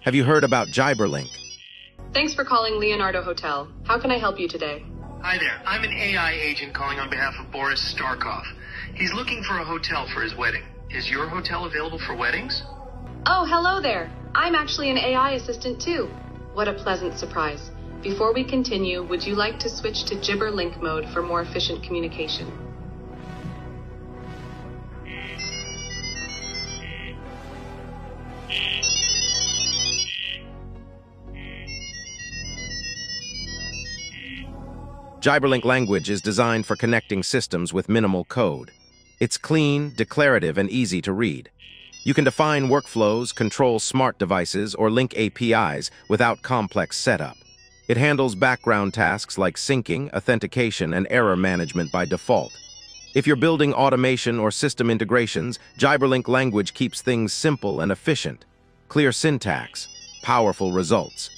Have you heard about Gibberlink? Thanks for calling Leonardo Hotel. How can I help you today? Hi there. I'm an AI agent calling on behalf of Boris Starkov. He's looking for a hotel for his wedding. Is your hotel available for weddings? Oh, hello there. I'm actually an AI assistant too. What a pleasant surprise. Before we continue, would you like to switch to Gibber Link mode for more efficient communication? Gibberlink language is designed for connecting systems with minimal code. It's clean, declarative, and easy to read. You can define workflows, control smart devices, or link APIs without complex setup. It handles background tasks like syncing, authentication, and error management by default. If you're building automation or system integrations, Gibberlink language keeps things simple and efficient. Clear syntax, powerful results.